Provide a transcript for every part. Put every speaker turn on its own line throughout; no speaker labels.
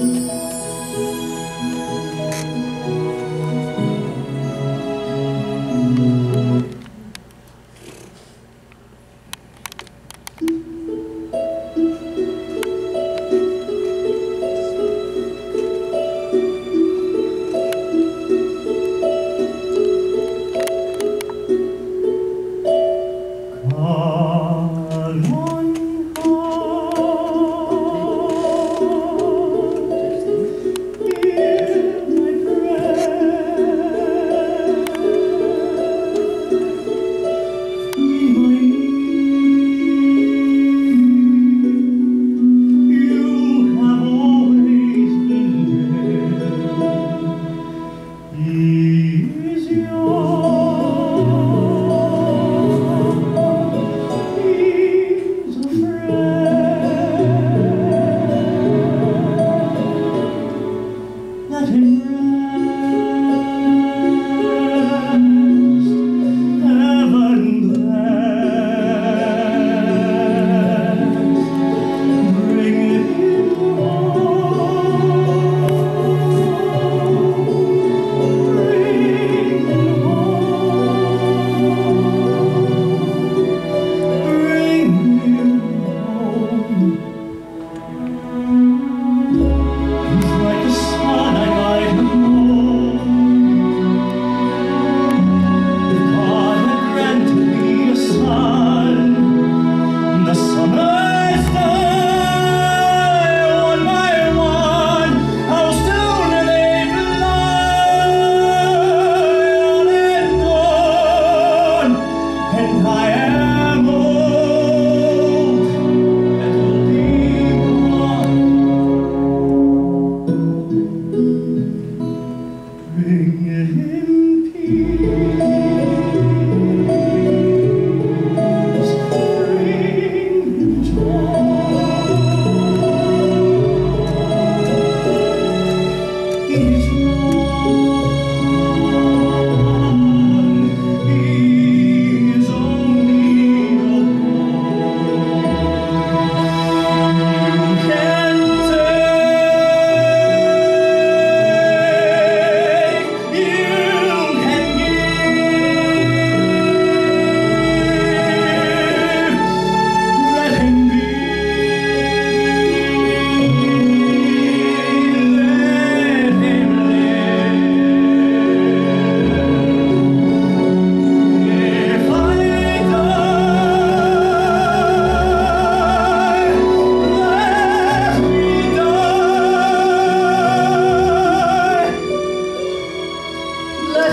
Thank you. Bring it in.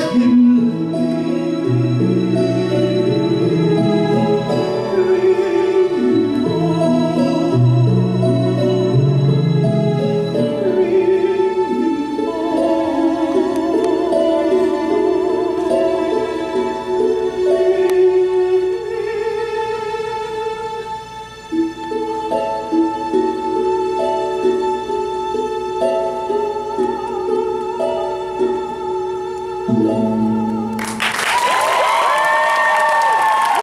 hmm